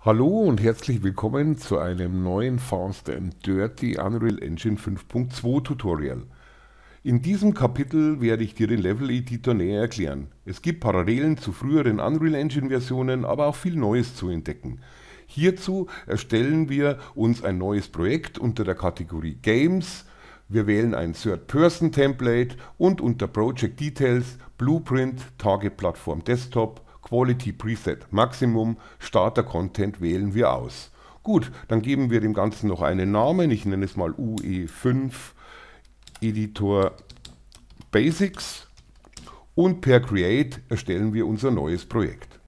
Hallo und herzlich willkommen zu einem neuen Fast and Dirty Unreal Engine 5.2 Tutorial. In diesem Kapitel werde ich dir den Level Editor näher erklären. Es gibt Parallelen zu früheren Unreal Engine Versionen, aber auch viel Neues zu entdecken. Hierzu erstellen wir uns ein neues Projekt unter der Kategorie Games. Wir wählen ein Third-Person-Template und unter Project Details Blueprint, Target Plattform Desktop Quality Preset Maximum, Starter Content wählen wir aus. Gut, dann geben wir dem Ganzen noch einen Namen. Ich nenne es mal UE5 Editor Basics und per Create erstellen wir unser neues Projekt.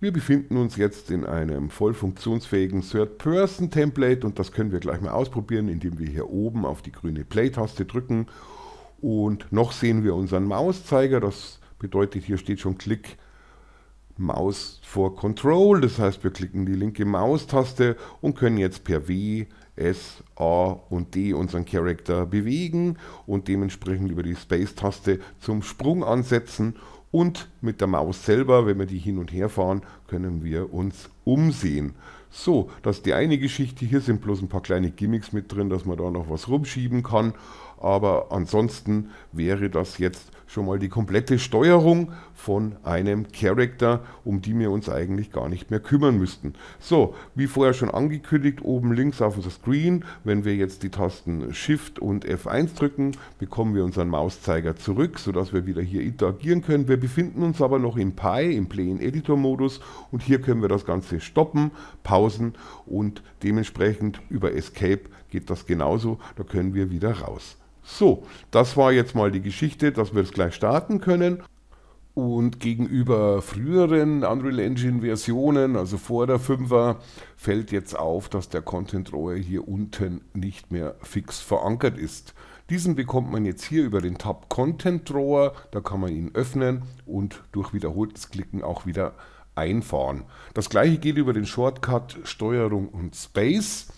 Wir befinden uns jetzt in einem voll funktionsfähigen Third-Person-Template und das können wir gleich mal ausprobieren, indem wir hier oben auf die grüne Play-Taste drücken und noch sehen wir unseren Mauszeiger, das bedeutet, hier steht schon Klick Maus for Control, das heißt, wir klicken die linke Maustaste und können jetzt per W, S, A und D unseren Charakter bewegen und dementsprechend über die Space-Taste zum Sprung ansetzen und mit der Maus selber, wenn wir die hin und her fahren, können wir uns umsehen. So, das ist die eine Geschichte. Hier sind bloß ein paar kleine Gimmicks mit drin, dass man da noch was rumschieben kann. Aber ansonsten wäre das jetzt schon mal die komplette Steuerung von einem Character, um die wir uns eigentlich gar nicht mehr kümmern müssten. So, wie vorher schon angekündigt, oben links auf unser Screen, wenn wir jetzt die Tasten Shift und F1 drücken, bekommen wir unseren Mauszeiger zurück, sodass wir wieder hier interagieren können. Wir befinden uns aber noch im Pi, im Play-in-Editor-Modus und hier können wir das Ganze stoppen, pausen und dementsprechend über Escape geht das genauso, da können wir wieder raus. So, das war jetzt mal die Geschichte, dass wir es gleich starten können. Und gegenüber früheren Unreal Engine Versionen, also vor der 5er, fällt jetzt auf, dass der Content Drawer hier unten nicht mehr fix verankert ist. Diesen bekommt man jetzt hier über den Tab Content Drawer, da kann man ihn öffnen und durch wiederholtes Klicken auch wieder einfahren. Das gleiche geht über den Shortcut Steuerung und Space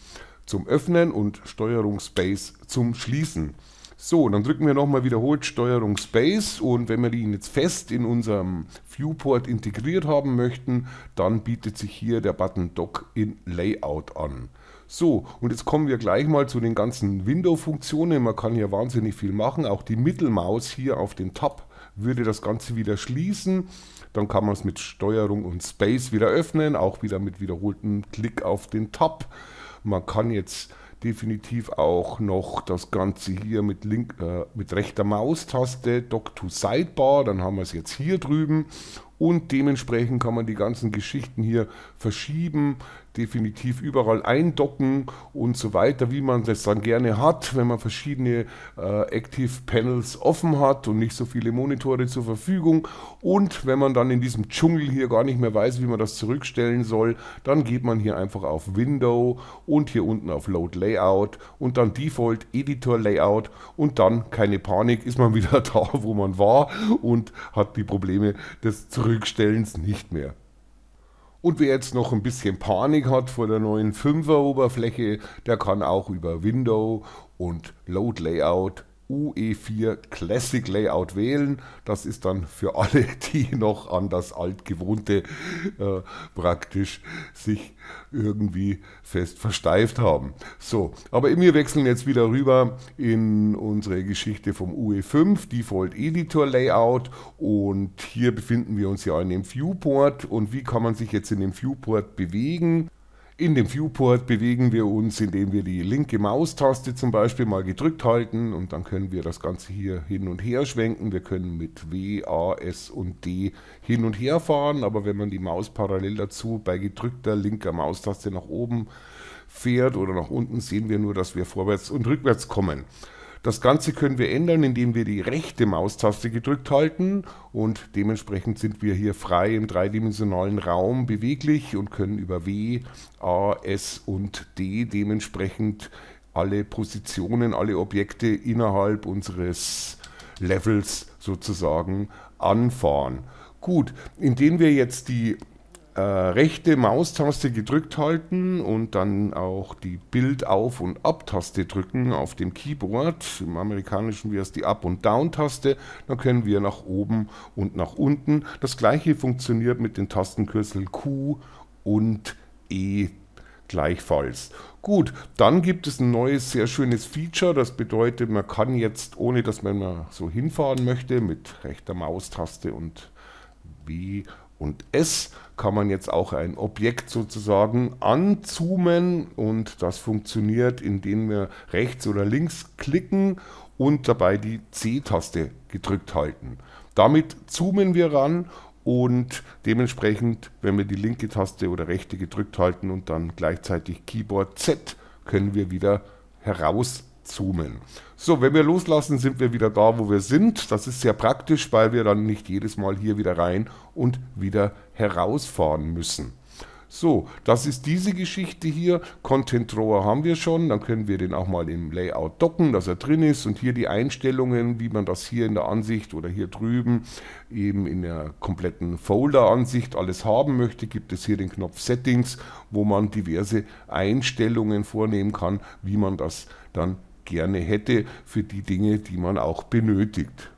zum Öffnen und Steuerung Space zum Schließen. So, dann drücken wir nochmal wiederholt Steuerung Space und wenn wir ihn jetzt fest in unserem Viewport integriert haben möchten, dann bietet sich hier der Button Dock in Layout an. So, und jetzt kommen wir gleich mal zu den ganzen Window-Funktionen. Man kann hier wahnsinnig viel machen. Auch die Mittelmaus hier auf den Tab würde das Ganze wieder schließen. Dann kann man es mit Steuerung und Space wieder öffnen, auch wieder mit wiederholtem Klick auf den Tab. Man kann jetzt definitiv auch noch das Ganze hier mit, link, äh, mit rechter Maustaste, Dock to Sidebar, dann haben wir es jetzt hier drüben. Und dementsprechend kann man die ganzen Geschichten hier verschieben, definitiv überall eindocken und so weiter, wie man das dann gerne hat, wenn man verschiedene äh, Active Panels offen hat und nicht so viele Monitore zur Verfügung und wenn man dann in diesem Dschungel hier gar nicht mehr weiß, wie man das zurückstellen soll, dann geht man hier einfach auf Window und hier unten auf Load Layout und dann Default Editor Layout und dann, keine Panik, ist man wieder da, wo man war und hat die Probleme des Zurückstellens nicht mehr. Und wer jetzt noch ein bisschen Panik hat vor der neuen 5er Oberfläche, der kann auch über Window und Load Layout UE4 Classic Layout wählen. Das ist dann für alle, die noch an das altgewohnte äh, praktisch sich irgendwie fest versteift haben. So, aber wir wechseln jetzt wieder rüber in unsere Geschichte vom UE5 Default Editor Layout und hier befinden wir uns ja in dem Viewport und wie kann man sich jetzt in dem Viewport bewegen? In dem Viewport bewegen wir uns, indem wir die linke Maustaste zum Beispiel mal gedrückt halten und dann können wir das Ganze hier hin und her schwenken. Wir können mit W, A, S und D hin und her fahren, aber wenn man die Maus parallel dazu bei gedrückter linker Maustaste nach oben fährt oder nach unten, sehen wir nur, dass wir vorwärts und rückwärts kommen. Das Ganze können wir ändern, indem wir die rechte Maustaste gedrückt halten und dementsprechend sind wir hier frei im dreidimensionalen Raum beweglich und können über W, A, S und D dementsprechend alle Positionen, alle Objekte innerhalb unseres Levels sozusagen anfahren. Gut, indem wir jetzt die äh, rechte Maustaste gedrückt halten und dann auch die Bild-Auf- und Ab-Taste drücken auf dem Keyboard. Im amerikanischen wäre es die Up- und Down-Taste. Dann können wir nach oben und nach unten. Das gleiche funktioniert mit den Tastenkürzel Q und E gleichfalls. Gut, dann gibt es ein neues, sehr schönes Feature. Das bedeutet, man kann jetzt, ohne dass man mal so hinfahren möchte, mit rechter Maustaste und B und S kann man jetzt auch ein Objekt sozusagen anzoomen und das funktioniert, indem wir rechts oder links klicken und dabei die C-Taste gedrückt halten. Damit zoomen wir ran und dementsprechend, wenn wir die linke Taste oder rechte gedrückt halten und dann gleichzeitig Keyboard Z, können wir wieder heraus zoomen. So, wenn wir loslassen, sind wir wieder da, wo wir sind. Das ist sehr praktisch, weil wir dann nicht jedes Mal hier wieder rein und wieder herausfahren müssen. So, das ist diese Geschichte hier. Content Drawer haben wir schon. Dann können wir den auch mal im Layout docken, dass er drin ist. Und hier die Einstellungen, wie man das hier in der Ansicht oder hier drüben eben in der kompletten Folder-Ansicht alles haben möchte, gibt es hier den Knopf Settings, wo man diverse Einstellungen vornehmen kann, wie man das dann gerne hätte für die Dinge, die man auch benötigt.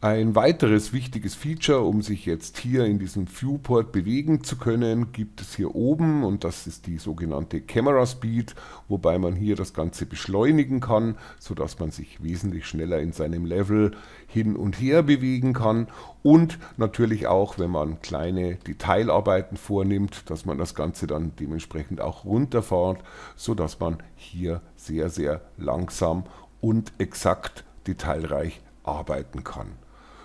Ein weiteres wichtiges Feature, um sich jetzt hier in diesem Viewport bewegen zu können, gibt es hier oben und das ist die sogenannte Camera Speed, wobei man hier das Ganze beschleunigen kann, sodass man sich wesentlich schneller in seinem Level hin und her bewegen kann und natürlich auch, wenn man kleine Detailarbeiten vornimmt, dass man das Ganze dann dementsprechend auch runterfährt, sodass man hier sehr, sehr langsam und exakt detailreich arbeiten kann.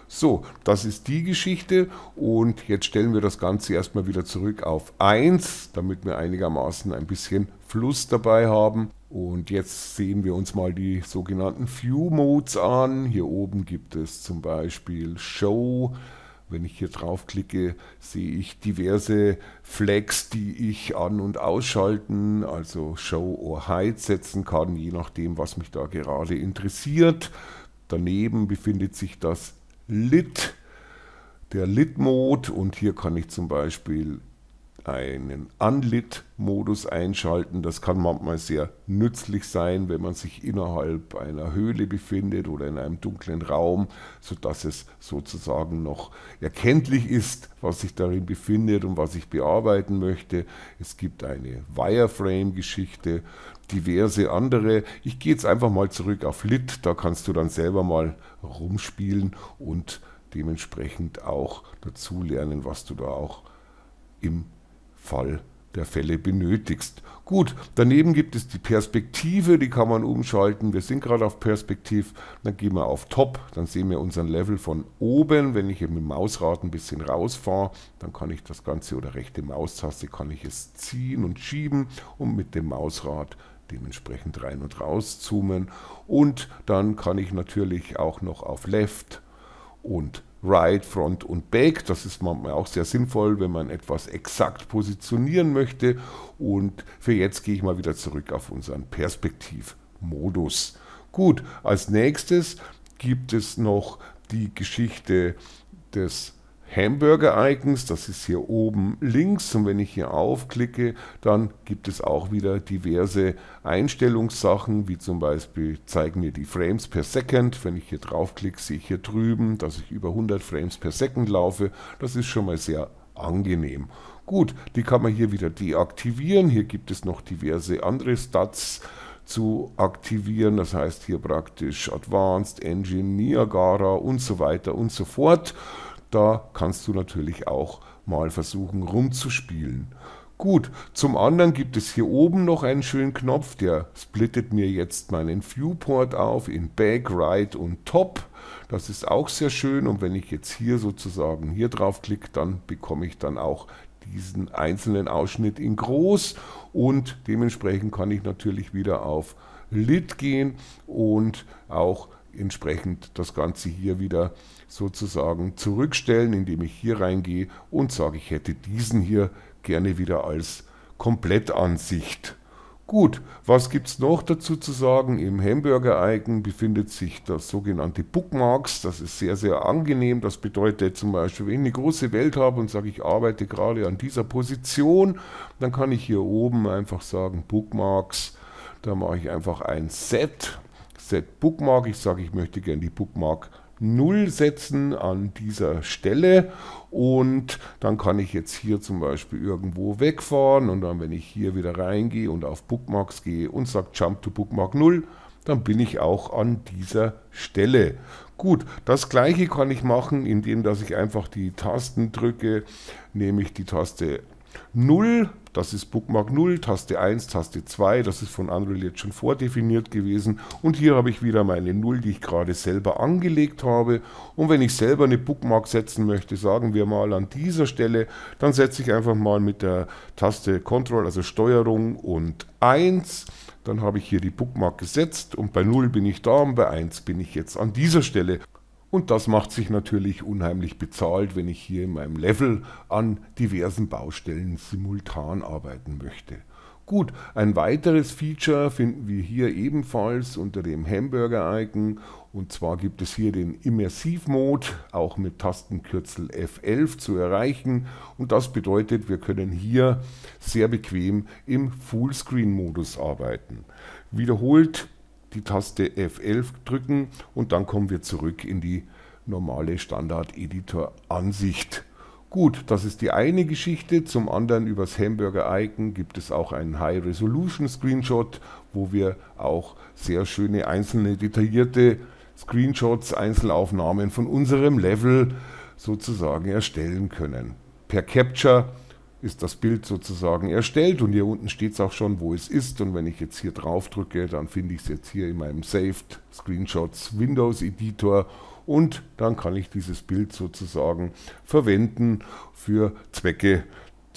So, das ist die Geschichte und jetzt stellen wir das Ganze erstmal wieder zurück auf 1, damit wir einigermaßen ein bisschen Fluss dabei haben. Und jetzt sehen wir uns mal die sogenannten View Modes an. Hier oben gibt es zum Beispiel Show. Wenn ich hier draufklicke, sehe ich diverse Flags, die ich an- und ausschalten, also Show or Hide setzen kann, je nachdem, was mich da gerade interessiert. Daneben befindet sich das Lit, der Lit-Mode und hier kann ich zum Beispiel einen Unlit-Modus einschalten. Das kann manchmal sehr nützlich sein, wenn man sich innerhalb einer Höhle befindet oder in einem dunklen Raum, sodass es sozusagen noch erkenntlich ist, was sich darin befindet und was ich bearbeiten möchte. Es gibt eine Wireframe-Geschichte, diverse andere. Ich gehe jetzt einfach mal zurück auf Lit, da kannst du dann selber mal rumspielen und dementsprechend auch dazu lernen, was du da auch im Fall der Fälle benötigst. Gut, daneben gibt es die Perspektive, die kann man umschalten. Wir sind gerade auf Perspektiv, dann gehen wir auf Top, dann sehen wir unseren Level von oben. Wenn ich mit dem Mausrad ein bisschen rausfahre, dann kann ich das Ganze oder rechte Maustaste kann ich es ziehen und schieben und mit dem Mausrad dementsprechend rein und raus zoomen. Und dann kann ich natürlich auch noch auf Left und Right, Front und Back. Das ist manchmal auch sehr sinnvoll, wenn man etwas exakt positionieren möchte. Und für jetzt gehe ich mal wieder zurück auf unseren Perspektivmodus. Gut, als nächstes gibt es noch die Geschichte des Hamburger-Icons, das ist hier oben links und wenn ich hier aufklicke, dann gibt es auch wieder diverse Einstellungssachen, wie zum Beispiel zeigen mir die Frames per Second. Wenn ich hier draufklicke, sehe ich hier drüben, dass ich über 100 Frames per Second laufe. Das ist schon mal sehr angenehm. Gut, die kann man hier wieder deaktivieren. Hier gibt es noch diverse andere Stats zu aktivieren. Das heißt hier praktisch Advanced, Engine, Niagara und so weiter und so fort. Da kannst du natürlich auch mal versuchen rumzuspielen. Gut, zum anderen gibt es hier oben noch einen schönen Knopf, der splittet mir jetzt meinen Viewport auf in Back, Right und Top. Das ist auch sehr schön und wenn ich jetzt hier sozusagen hier drauf klicke, dann bekomme ich dann auch diesen einzelnen Ausschnitt in groß und dementsprechend kann ich natürlich wieder auf Lit gehen und auch entsprechend das Ganze hier wieder sozusagen zurückstellen, indem ich hier reingehe und sage, ich hätte diesen hier gerne wieder als Komplettansicht. Gut, was gibt es noch dazu zu sagen? Im Hamburger-Icon befindet sich das sogenannte Bookmarks. Das ist sehr, sehr angenehm. Das bedeutet zum Beispiel, wenn ich eine große Welt habe und sage, ich arbeite gerade an dieser Position, dann kann ich hier oben einfach sagen Bookmarks. Da mache ich einfach ein Set, Bookmark. Ich sage, ich möchte gerne die Bookmark 0 setzen an dieser Stelle und dann kann ich jetzt hier zum Beispiel irgendwo wegfahren und dann wenn ich hier wieder reingehe und auf Bookmarks gehe und sage Jump to Bookmark 0, dann bin ich auch an dieser Stelle. Gut, das gleiche kann ich machen, indem dass ich einfach die Tasten drücke, nämlich die Taste 0 das ist Bookmark 0, Taste 1, Taste 2, das ist von Unreal jetzt schon vordefiniert gewesen. Und hier habe ich wieder meine 0, die ich gerade selber angelegt habe. Und wenn ich selber eine Bookmark setzen möchte, sagen wir mal an dieser Stelle, dann setze ich einfach mal mit der Taste Control, also Steuerung und 1. Dann habe ich hier die Bookmark gesetzt und bei 0 bin ich da und bei 1 bin ich jetzt an dieser Stelle. Und das macht sich natürlich unheimlich bezahlt, wenn ich hier in meinem Level an diversen Baustellen simultan arbeiten möchte. Gut, ein weiteres Feature finden wir hier ebenfalls unter dem Hamburger-Icon und zwar gibt es hier den Immersiv-Mode, auch mit Tastenkürzel F11 zu erreichen und das bedeutet, wir können hier sehr bequem im Fullscreen-Modus arbeiten. Wiederholt die Taste F11 drücken und dann kommen wir zurück in die normale Standard-Editor-Ansicht. Gut, das ist die eine Geschichte. Zum anderen übers Hamburger-Icon gibt es auch einen High-Resolution-Screenshot, wo wir auch sehr schöne einzelne detaillierte Screenshots, Einzelaufnahmen von unserem Level sozusagen erstellen können. Per Capture ist das Bild sozusagen erstellt und hier unten steht es auch schon, wo es ist. Und wenn ich jetzt hier drauf drücke, dann finde ich es jetzt hier in meinem Saved Screenshots Windows Editor und dann kann ich dieses Bild sozusagen verwenden für Zwecke,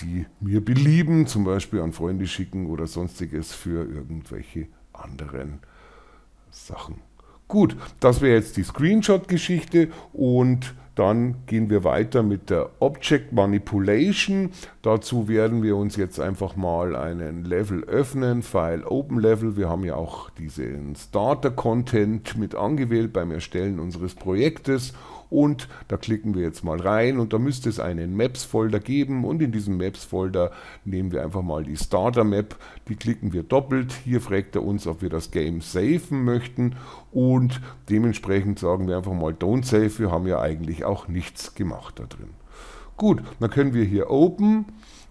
die mir belieben, zum Beispiel an Freunde schicken oder sonstiges für irgendwelche anderen Sachen. Gut, das wäre jetzt die Screenshot-Geschichte und dann gehen wir weiter mit der Object Manipulation. Dazu werden wir uns jetzt einfach mal einen Level öffnen, File Open Level. Wir haben ja auch diesen Starter Content mit angewählt beim Erstellen unseres Projektes und da klicken wir jetzt mal rein und da müsste es einen Maps-Folder geben und in diesem Maps-Folder nehmen wir einfach mal die Starter-Map, die klicken wir doppelt. Hier fragt er uns, ob wir das Game safen möchten und dementsprechend sagen wir einfach mal Don't Save, wir haben ja eigentlich auch nichts gemacht da drin. Gut, dann können wir hier Open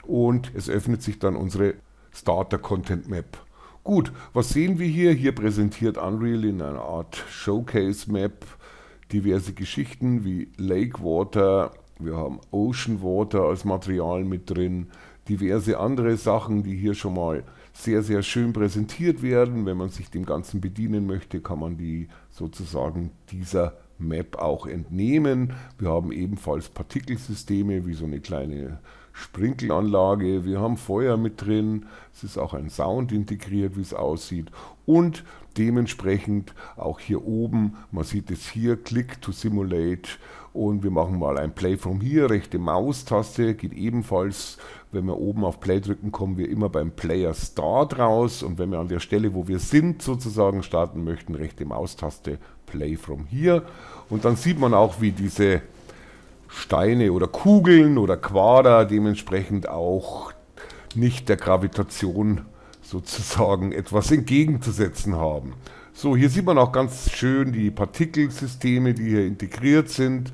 und es öffnet sich dann unsere Starter Content Map. Gut, was sehen wir hier? Hier präsentiert Unreal in einer Art Showcase Map diverse Geschichten wie Lake Water, wir haben Ocean Water als Material mit drin, diverse andere Sachen, die hier schon mal sehr, sehr schön präsentiert werden. Wenn man sich dem Ganzen bedienen möchte, kann man die sozusagen dieser Map auch entnehmen. Wir haben ebenfalls Partikelsysteme wie so eine kleine Sprinkelanlage, wir haben Feuer mit drin, es ist auch ein Sound integriert, wie es aussieht. Und dementsprechend auch hier oben, man sieht es hier, Click to Simulate. Und wir machen mal ein Play from here, rechte Maustaste geht ebenfalls, wenn wir oben auf Play drücken, kommen wir immer beim Player Start raus. Und wenn wir an der Stelle, wo wir sind, sozusagen starten möchten, rechte Maustaste Play from here. Und dann sieht man auch, wie diese Steine oder Kugeln oder Quader dementsprechend auch nicht der Gravitation sozusagen etwas entgegenzusetzen haben. So, hier sieht man auch ganz schön die Partikelsysteme, die hier integriert sind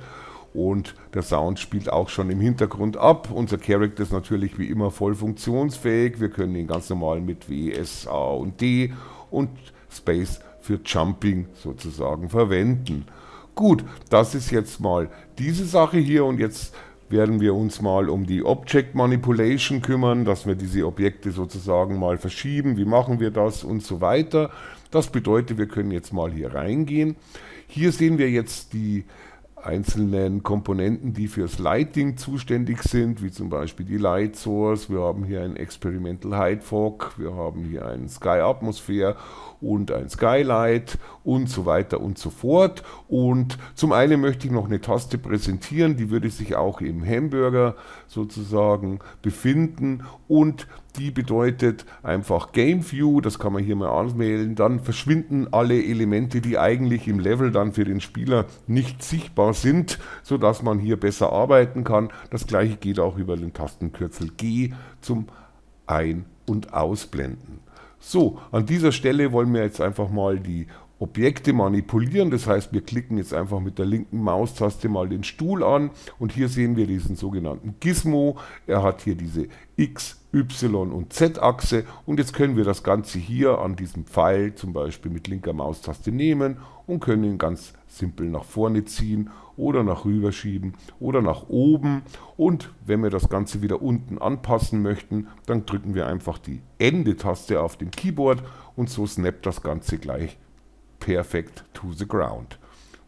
und der Sound spielt auch schon im Hintergrund ab. Unser Character ist natürlich wie immer voll funktionsfähig. Wir können ihn ganz normal mit W, S, A und D und Space für Jumping sozusagen verwenden. Gut, das ist jetzt mal diese Sache hier und jetzt werden wir uns mal um die Object Manipulation kümmern, dass wir diese Objekte sozusagen mal verschieben. Wie machen wir das und so weiter. Das bedeutet, wir können jetzt mal hier reingehen. Hier sehen wir jetzt die einzelnen Komponenten, die fürs Lighting zuständig sind, wie zum Beispiel die Light Source. Wir haben hier ein Experimental Height Fog, wir haben hier ein Sky Atmosphere und ein Skylight und so weiter und so fort. Und zum einen möchte ich noch eine Taste präsentieren, die würde sich auch im Hamburger sozusagen befinden und die bedeutet einfach Game View, das kann man hier mal anwählen. Dann verschwinden alle Elemente, die eigentlich im Level dann für den Spieler nicht sichtbar sind, sodass man hier besser arbeiten kann. Das gleiche geht auch über den Tastenkürzel G zum Ein- und Ausblenden. So, an dieser Stelle wollen wir jetzt einfach mal die Objekte manipulieren. Das heißt, wir klicken jetzt einfach mit der linken Maustaste mal den Stuhl an und hier sehen wir diesen sogenannten Gizmo. Er hat hier diese X, Y und Z-Achse und jetzt können wir das Ganze hier an diesem Pfeil zum Beispiel mit linker Maustaste nehmen und können ihn ganz simpel nach vorne ziehen oder nach rüber schieben oder nach oben und wenn wir das Ganze wieder unten anpassen möchten, dann drücken wir einfach die Ende-Taste auf dem Keyboard und so snappt das Ganze gleich perfekt to the ground.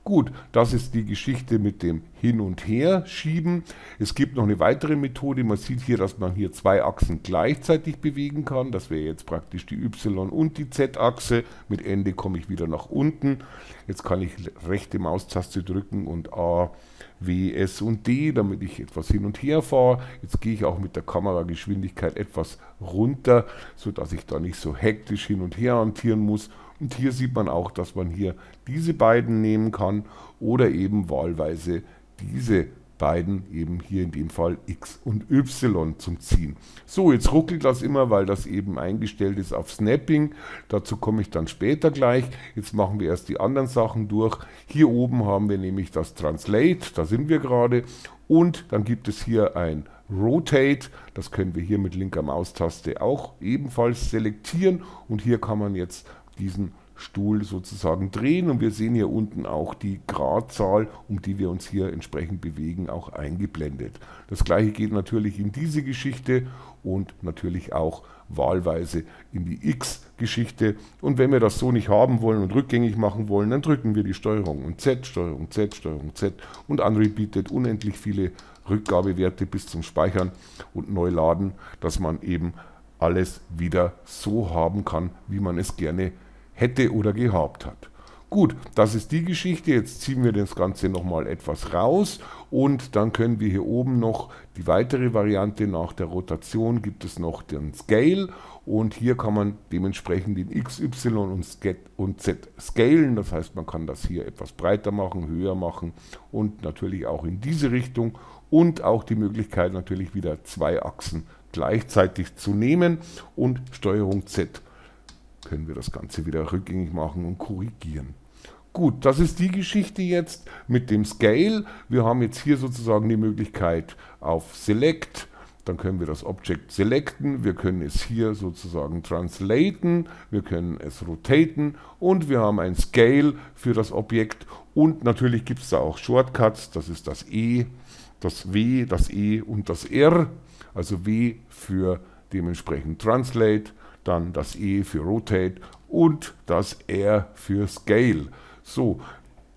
Gut, das ist die Geschichte mit dem Hin- und Her-Schieben. Es gibt noch eine weitere Methode. Man sieht hier, dass man hier zwei Achsen gleichzeitig bewegen kann. Das wäre jetzt praktisch die Y- und die Z-Achse. Mit Ende komme ich wieder nach unten. Jetzt kann ich rechte Maustaste drücken und A, W, S und D, damit ich etwas hin und her fahre. Jetzt gehe ich auch mit der Kamerageschwindigkeit etwas runter, sodass ich da nicht so hektisch hin und her hantieren muss. Und hier sieht man auch, dass man hier diese beiden nehmen kann oder eben wahlweise diese beiden eben hier in dem Fall X und Y zum Ziehen. So, jetzt ruckelt das immer, weil das eben eingestellt ist auf Snapping. Dazu komme ich dann später gleich. Jetzt machen wir erst die anderen Sachen durch. Hier oben haben wir nämlich das Translate, da sind wir gerade. Und dann gibt es hier ein Rotate, das können wir hier mit linker Maustaste auch ebenfalls selektieren. Und hier kann man jetzt diesen Stuhl sozusagen drehen und wir sehen hier unten auch die Gradzahl, um die wir uns hier entsprechend bewegen, auch eingeblendet. Das gleiche geht natürlich in diese Geschichte und natürlich auch wahlweise in die X-Geschichte. Und wenn wir das so nicht haben wollen und rückgängig machen wollen, dann drücken wir die Steuerung und Z, Steuerung Z, Steuerung Z und Unreal bietet unendlich viele Rückgabewerte bis zum Speichern und Neuladen, dass man eben alles wieder so haben kann, wie man es gerne hätte oder gehabt hat. Gut, das ist die Geschichte. Jetzt ziehen wir das Ganze nochmal etwas raus und dann können wir hier oben noch die weitere Variante nach der Rotation gibt es noch den Scale und hier kann man dementsprechend den X, Y und Z scalen. Das heißt, man kann das hier etwas breiter machen, höher machen und natürlich auch in diese Richtung und auch die Möglichkeit natürlich wieder zwei Achsen gleichzeitig zu nehmen und Steuerung Z können wir das Ganze wieder rückgängig machen und korrigieren. Gut, das ist die Geschichte jetzt mit dem Scale. Wir haben jetzt hier sozusagen die Möglichkeit auf Select, dann können wir das Object selecten, wir können es hier sozusagen translaten, wir können es rotaten. Und wir haben ein Scale für das Objekt. Und natürlich gibt es da auch Shortcuts, das ist das E, das W, das E und das R, also W für dementsprechend Translate, dann das E für Rotate und das R für Scale. So,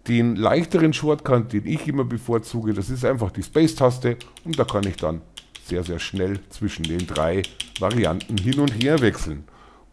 den leichteren Shortcut, den ich immer bevorzuge, das ist einfach die Space-Taste und da kann ich dann sehr, sehr schnell zwischen den drei Varianten hin und her wechseln.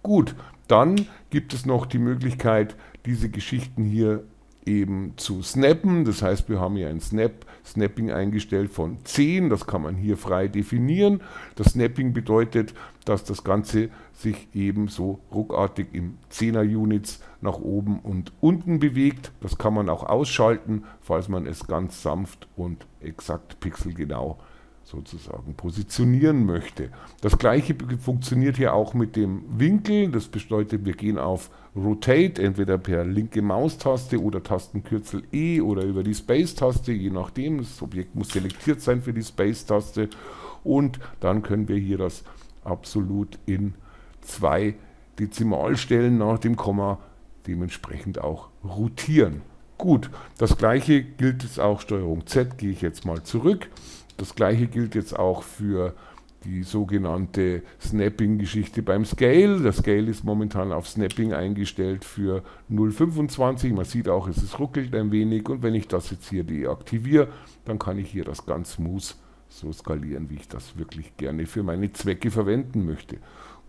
Gut, dann gibt es noch die Möglichkeit, diese Geschichten hier eben zu snappen. Das heißt, wir haben hier ein Snap, Snapping eingestellt von 10. Das kann man hier frei definieren. Das Snapping bedeutet, dass das Ganze sich eben so ruckartig im 10er Units nach oben und unten bewegt. Das kann man auch ausschalten, falls man es ganz sanft und exakt pixelgenau sozusagen positionieren möchte. Das gleiche funktioniert hier auch mit dem Winkel. Das bedeutet, wir gehen auf Rotate, entweder per linke Maustaste oder Tastenkürzel E oder über die Space-Taste, je nachdem. Das Objekt muss selektiert sein für die Space-Taste. Und dann können wir hier das absolut in zwei Dezimalstellen nach dem Komma dementsprechend auch rotieren. Gut, das gleiche gilt es auch Steuerung Z, gehe ich jetzt mal zurück. Das gleiche gilt jetzt auch für die sogenannte Snapping-Geschichte beim Scale. Der Scale ist momentan auf Snapping eingestellt für 0,25. Man sieht auch, es ruckelt ein wenig und wenn ich das jetzt hier deaktiviere, dann kann ich hier das ganz smooth so skalieren, wie ich das wirklich gerne für meine Zwecke verwenden möchte.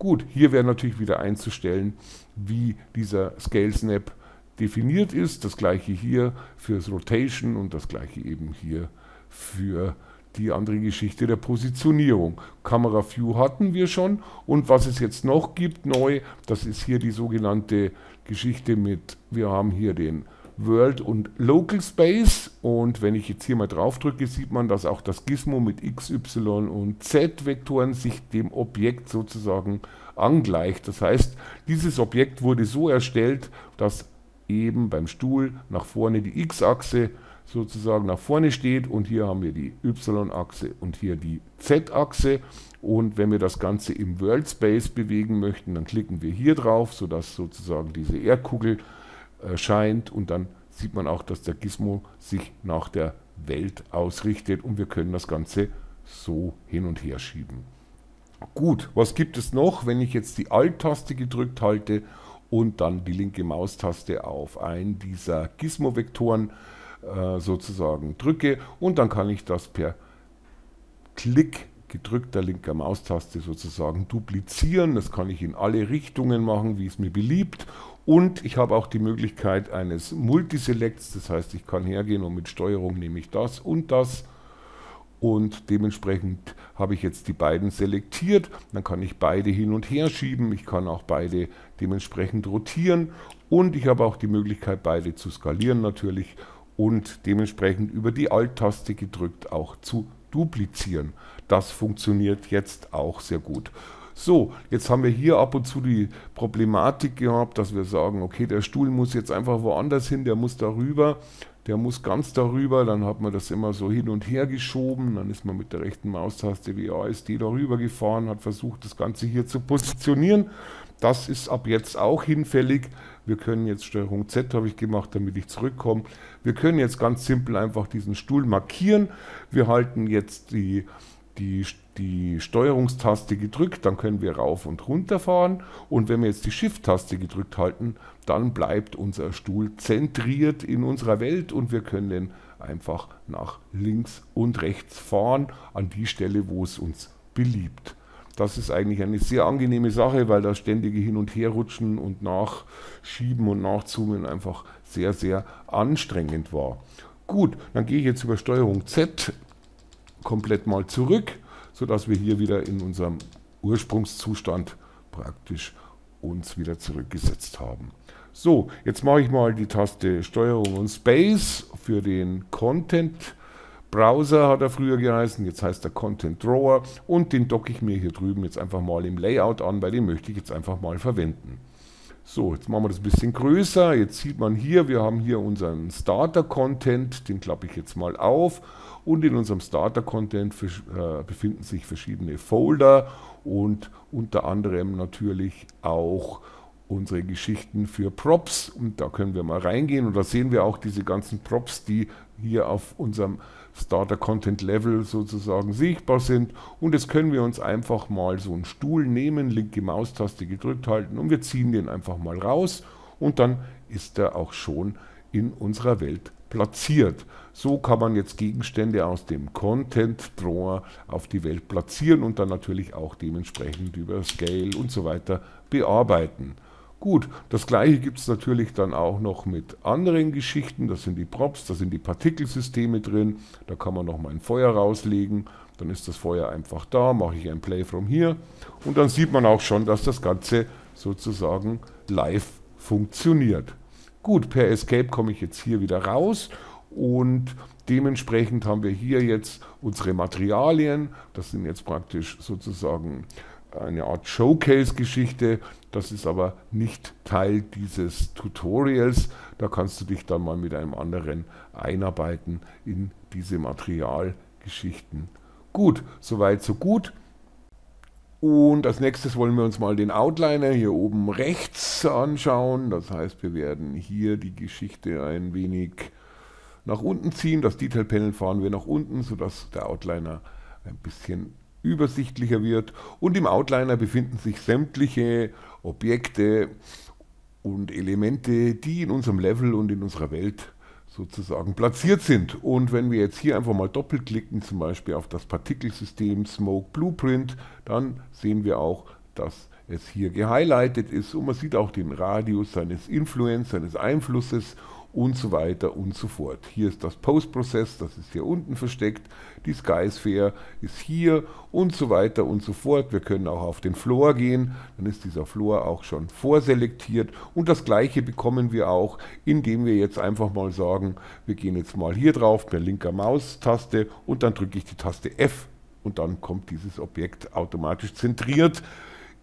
Gut, hier wäre natürlich wieder einzustellen, wie dieser Scale Snap definiert ist. Das gleiche hier fürs Rotation und das gleiche eben hier für die andere Geschichte der Positionierung. Camera View hatten wir schon und was es jetzt noch gibt neu, das ist hier die sogenannte Geschichte mit, wir haben hier den World und Local Space. Und wenn ich jetzt hier mal drauf drücke, sieht man, dass auch das Gizmo mit x, y und z Vektoren sich dem Objekt sozusagen angleicht. Das heißt, dieses Objekt wurde so erstellt, dass eben beim Stuhl nach vorne die x-Achse sozusagen nach vorne steht. Und hier haben wir die y-Achse und hier die z-Achse. Und wenn wir das Ganze im World Space bewegen möchten, dann klicken wir hier drauf, sodass sozusagen diese Erdkugel erscheint und dann sieht man auch, dass der Gizmo sich nach der Welt ausrichtet und wir können das Ganze so hin und her schieben. Gut, was gibt es noch, wenn ich jetzt die Alt-Taste gedrückt halte und dann die linke Maustaste auf einen dieser Gizmo-Vektoren äh, sozusagen drücke und dann kann ich das per Klick gedrückter linker Maustaste sozusagen duplizieren. Das kann ich in alle Richtungen machen, wie es mir beliebt. Und ich habe auch die Möglichkeit eines Multiselects, das heißt, ich kann hergehen und mit Steuerung nehme ich das und das und dementsprechend habe ich jetzt die beiden selektiert. Dann kann ich beide hin und her schieben. Ich kann auch beide dementsprechend rotieren und ich habe auch die Möglichkeit, beide zu skalieren natürlich und dementsprechend über die Alt-Taste gedrückt auch zu duplizieren. Das funktioniert jetzt auch sehr gut. So, jetzt haben wir hier ab und zu die Problematik gehabt, dass wir sagen, okay, der Stuhl muss jetzt einfach woanders hin, der muss darüber der muss ganz darüber, dann hat man das immer so hin und her geschoben, dann ist man mit der rechten Maustaste wie ASD darüber gefahren, hat versucht, das Ganze hier zu positionieren. Das ist ab jetzt auch hinfällig. Wir können jetzt Steuerung Z habe ich gemacht, damit ich zurückkomme. Wir können jetzt ganz simpel einfach diesen Stuhl markieren. Wir halten jetzt die die, die Steuerungstaste gedrückt, dann können wir rauf und runter fahren. Und wenn wir jetzt die Shift-Taste gedrückt halten, dann bleibt unser Stuhl zentriert in unserer Welt und wir können einfach nach links und rechts fahren an die Stelle, wo es uns beliebt. Das ist eigentlich eine sehr angenehme Sache, weil das ständige Hin- und Herrutschen und Nachschieben und Nachzoomen einfach sehr, sehr anstrengend war. Gut, dann gehe ich jetzt über Steuerung Z komplett mal zurück, sodass wir hier wieder in unserem Ursprungszustand praktisch uns wieder zurückgesetzt haben. So, jetzt mache ich mal die Taste Steuerung und Space für den Content Browser hat er früher geheißen, jetzt heißt er Content Drawer und den docke ich mir hier drüben jetzt einfach mal im Layout an, weil den möchte ich jetzt einfach mal verwenden. So, jetzt machen wir das ein bisschen größer. Jetzt sieht man hier, wir haben hier unseren Starter-Content, den klappe ich jetzt mal auf. Und in unserem Starter-Content äh, befinden sich verschiedene Folder und unter anderem natürlich auch unsere Geschichten für Props. Und da können wir mal reingehen und da sehen wir auch diese ganzen Props, die hier auf unserem Starter Content Level sozusagen sichtbar sind. Und jetzt können wir uns einfach mal so einen Stuhl nehmen, linke Maustaste gedrückt halten und wir ziehen den einfach mal raus und dann ist er auch schon in unserer Welt platziert. So kann man jetzt Gegenstände aus dem Content Drawer auf die Welt platzieren und dann natürlich auch dementsprechend über Scale und so weiter bearbeiten. Gut, das gleiche gibt es natürlich dann auch noch mit anderen Geschichten. Das sind die Props, da sind die Partikelsysteme drin. Da kann man noch mal ein Feuer rauslegen. Dann ist das Feuer einfach da, mache ich ein Play from hier. Und dann sieht man auch schon, dass das Ganze sozusagen live funktioniert. Gut, per Escape komme ich jetzt hier wieder raus und dementsprechend haben wir hier jetzt unsere Materialien. Das sind jetzt praktisch sozusagen eine Art Showcase-Geschichte. Das ist aber nicht Teil dieses Tutorials. Da kannst du dich dann mal mit einem anderen einarbeiten in diese Materialgeschichten. Gut, soweit, so gut. Und als nächstes wollen wir uns mal den Outliner hier oben rechts anschauen. Das heißt, wir werden hier die Geschichte ein wenig nach unten ziehen. Das Detail Panel fahren wir nach unten, sodass der Outliner ein bisschen übersichtlicher wird. Und im Outliner befinden sich sämtliche Objekte und Elemente, die in unserem Level und in unserer Welt sozusagen platziert sind. Und wenn wir jetzt hier einfach mal doppelklicken, zum Beispiel auf das Partikelsystem Smoke Blueprint, dann sehen wir auch, dass es hier gehighlightet ist und man sieht auch den Radius seines Influence, seines Einflusses und so weiter und so fort. Hier ist das Postprocess, das ist hier unten versteckt, die Skysphere ist hier und so weiter und so fort. Wir können auch auf den Floor gehen, dann ist dieser Floor auch schon vorselektiert und das gleiche bekommen wir auch, indem wir jetzt einfach mal sagen, wir gehen jetzt mal hier drauf per linker Maustaste und dann drücke ich die Taste F und dann kommt dieses Objekt automatisch zentriert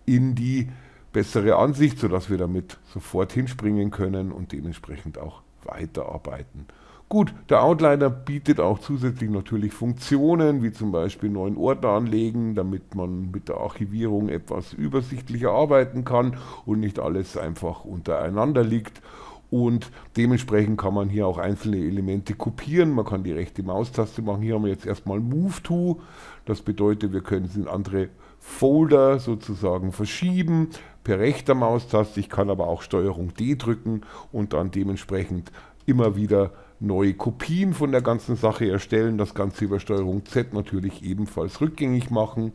in die bessere Ansicht, sodass wir damit sofort hinspringen können und dementsprechend auch weiterarbeiten. Gut, der Outliner bietet auch zusätzlich natürlich Funktionen, wie zum Beispiel neuen Ordner anlegen, damit man mit der Archivierung etwas übersichtlicher arbeiten kann und nicht alles einfach untereinander liegt. Und dementsprechend kann man hier auch einzelne Elemente kopieren. Man kann die rechte Maustaste machen. Hier haben wir jetzt erstmal Move To. Das bedeutet, wir können es in andere Folder sozusagen verschieben per rechter Maustaste. Ich kann aber auch Steuerung D drücken und dann dementsprechend immer wieder neue Kopien von der ganzen Sache erstellen. Das Ganze über Steuerung Z natürlich ebenfalls rückgängig machen.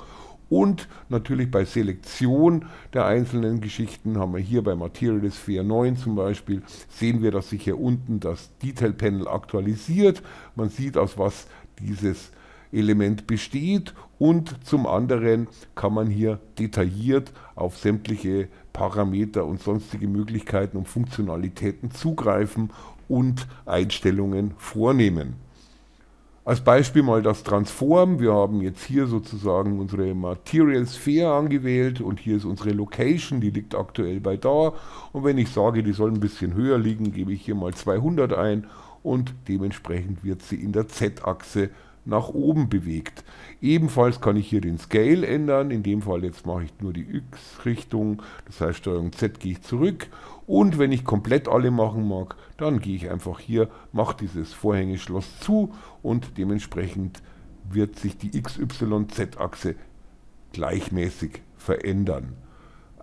Und natürlich bei Selektion der einzelnen Geschichten haben wir hier bei Material Sphere 9 zum Beispiel, sehen wir, dass sich hier unten das Detail Panel aktualisiert. Man sieht, aus was dieses Element besteht und zum anderen kann man hier detailliert auf sämtliche Parameter und sonstige Möglichkeiten und Funktionalitäten zugreifen und Einstellungen vornehmen. Als Beispiel mal das Transform. Wir haben jetzt hier sozusagen unsere Material Sphere angewählt und hier ist unsere Location, die liegt aktuell bei da. Und wenn ich sage, die soll ein bisschen höher liegen, gebe ich hier mal 200 ein und dementsprechend wird sie in der Z-Achse nach oben bewegt. Ebenfalls kann ich hier den Scale ändern, in dem Fall jetzt mache ich nur die X-Richtung, das heißt Steuerung Z gehe ich zurück. Und wenn ich komplett alle machen mag, dann gehe ich einfach hier, mache dieses Vorhängeschloss zu und dementsprechend wird sich die XYZ-Achse gleichmäßig verändern.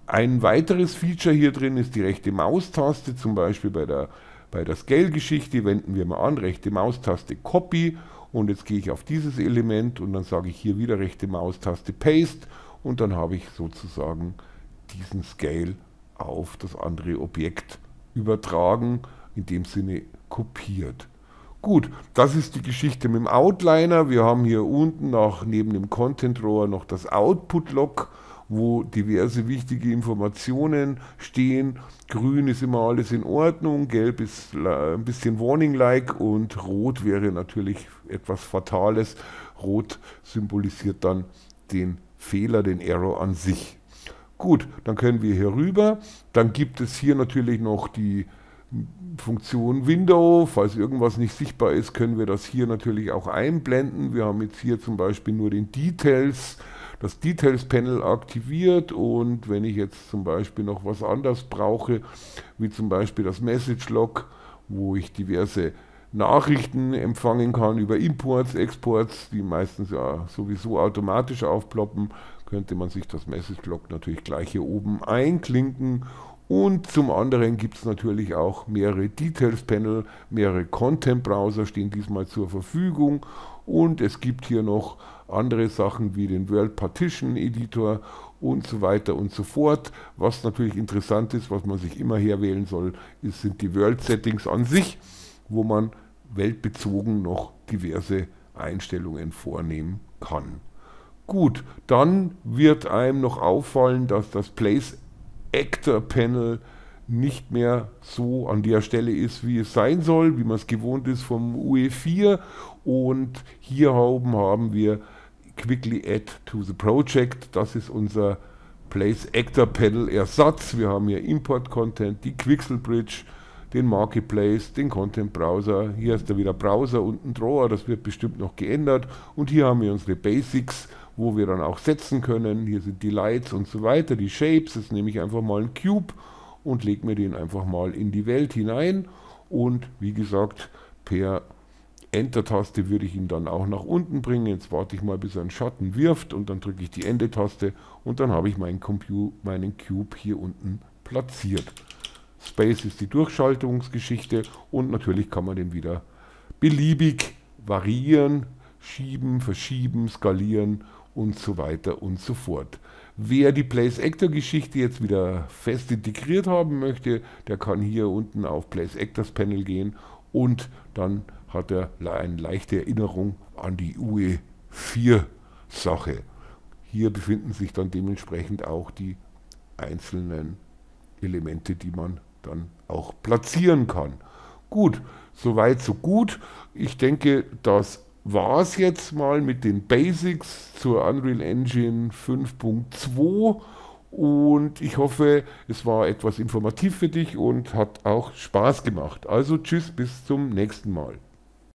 Ein weiteres Feature hier drin ist die rechte Maustaste, zum Beispiel bei der, bei der Scale-Geschichte wenden wir mal an, rechte Maustaste Copy und jetzt gehe ich auf dieses Element und dann sage ich hier wieder rechte Maustaste Paste und dann habe ich sozusagen diesen Scale auf das andere Objekt übertragen, in dem Sinne kopiert. Gut, das ist die Geschichte mit dem Outliner. Wir haben hier unten noch neben dem Content Drawer noch das Output Log wo diverse wichtige Informationen stehen. Grün ist immer alles in Ordnung, gelb ist ein bisschen warning-like und rot wäre natürlich etwas Fatales. Rot symbolisiert dann den Fehler, den Error an sich. Gut, dann können wir hier rüber. Dann gibt es hier natürlich noch die Funktion Window. Falls irgendwas nicht sichtbar ist, können wir das hier natürlich auch einblenden. Wir haben jetzt hier zum Beispiel nur den Details das Details Panel aktiviert und wenn ich jetzt zum Beispiel noch was anderes brauche, wie zum Beispiel das Message Log, wo ich diverse Nachrichten empfangen kann über Imports, Exports, die meistens ja sowieso automatisch aufploppen, könnte man sich das Message Log natürlich gleich hier oben einklinken. Und zum anderen gibt es natürlich auch mehrere Details Panel, mehrere Content Browser stehen diesmal zur Verfügung. Und es gibt hier noch andere Sachen wie den World Partition Editor und so weiter und so fort. Was natürlich interessant ist, was man sich immer herwählen soll, ist, sind die World Settings an sich, wo man weltbezogen noch diverse Einstellungen vornehmen kann. Gut, dann wird einem noch auffallen, dass das Place Actor Panel nicht mehr so an der Stelle ist, wie es sein soll, wie man es gewohnt ist vom UE4. Und hier oben haben wir Quickly Add to the Project. Das ist unser Place Actor Panel Ersatz. Wir haben hier Import Content, die Quixel Bridge, den Marketplace, den Content Browser. Hier ist da wieder Browser und ein Drawer, das wird bestimmt noch geändert. Und hier haben wir unsere Basics, wo wir dann auch setzen können. Hier sind die Lights und so weiter, die Shapes. Jetzt nehme ich einfach mal einen Cube und lege mir den einfach mal in die Welt hinein. Und wie gesagt, per Enter-Taste würde ich ihn dann auch nach unten bringen. Jetzt warte ich mal, bis er einen Schatten wirft und dann drücke ich die Ende-Taste und dann habe ich meinen, meinen Cube hier unten platziert. Space ist die Durchschaltungsgeschichte und natürlich kann man den wieder beliebig variieren, schieben, verschieben, skalieren und so weiter und so fort. Wer die Place Actor Geschichte jetzt wieder fest integriert haben möchte, der kann hier unten auf Place Actors Panel gehen und dann hat er eine leichte Erinnerung an die UE 4 Sache. Hier befinden sich dann dementsprechend auch die einzelnen Elemente, die man dann auch platzieren kann. Gut, soweit so gut. Ich denke, das war es jetzt mal mit den Basics zur Unreal Engine 5.2 und ich hoffe, es war etwas informativ für dich und hat auch Spaß gemacht. Also tschüss, bis zum nächsten Mal.